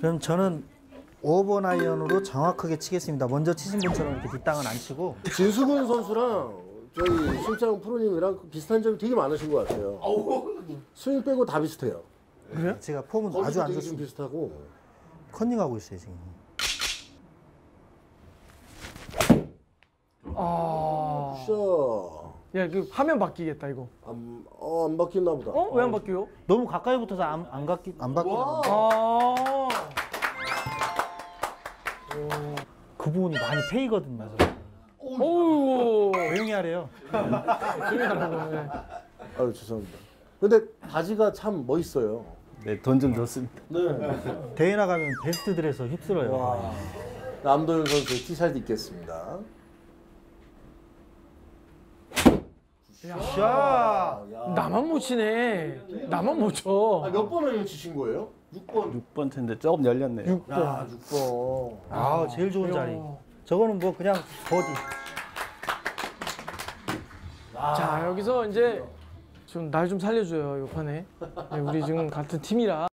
그럼 저는 5번 아이언으로 정확하게 치겠습니다. 먼저 치신 분처럼 이렇게 뒷땅은 안 치고 진수근 선수랑 저희 심창 프로님이랑 비슷한 점이 되게 많으신 것 같아요. 스윙 빼고 다 비슷해요. 제가 폼은 아주 안 되게 좀 좋습니다. 비슷하고. 컨닝하고 있어요 지금. 아. 샷. 야, 그 화면 바뀌겠다 이거. 안, 어, 안 바뀌었나 보다. 어? 왜 안 바뀌어? 너무 가까이 붙어서 안, 안 바뀌 안 바뀌. 아. 그 부분이 많이 페이거든 맞아. 어우. 조용히 하래요. 조용히 하라고. 네. 아유 죄송합니다. 근데 바지가 참 멋있어요. 네, 돈 좀 줬습니다. 네. 대회 나가면 베스트 드레서 휩쓸어요. 남도현 선수의 티샷 있겠습니다. 자, 나만 못 치네. 나만 못 쳐. 아, 몇 번을 치신 거예요? 6번. 6번 텐데 조금 열렸네요. 6번. 야, 6번. 아 제일 좋은 자리. 저거는 뭐 그냥 버디. 자, 여기서 이제 좀 날 좀 살려줘요, 이 판에. 네, 우리 지금 같은 팀이라.